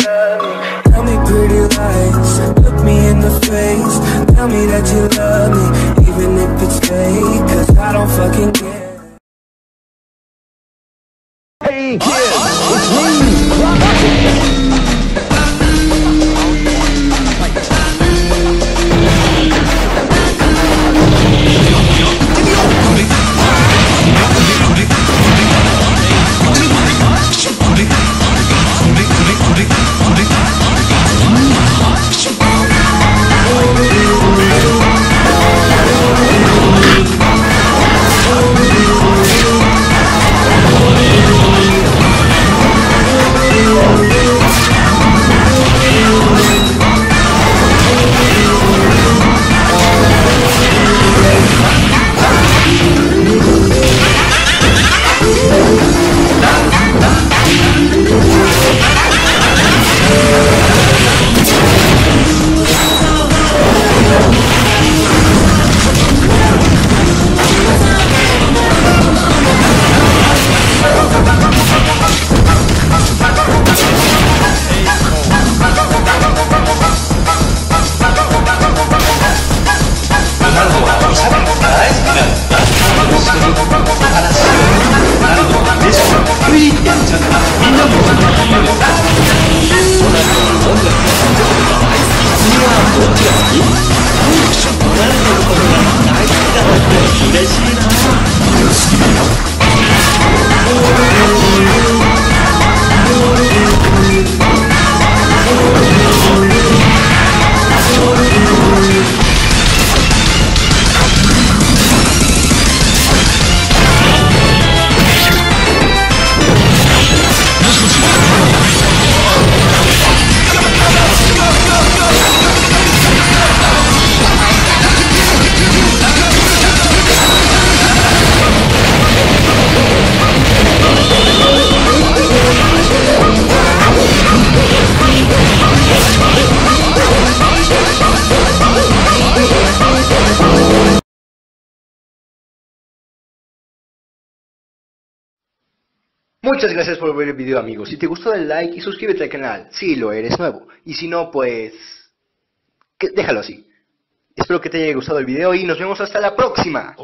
Tell me pretty lies, look me in the face. Tell me that you love me, even if it's fake. Cause I don't fucking care. Hey kids, みんなもお腹にどっちが好き？Muchas gracias por ver el video amigos. Si te gustó dale like y suscríbete al canal si lo eres nuevo. Y si no, pues... déjalo así. Espero que te haya gustado el video y nos vemos hasta la próxima.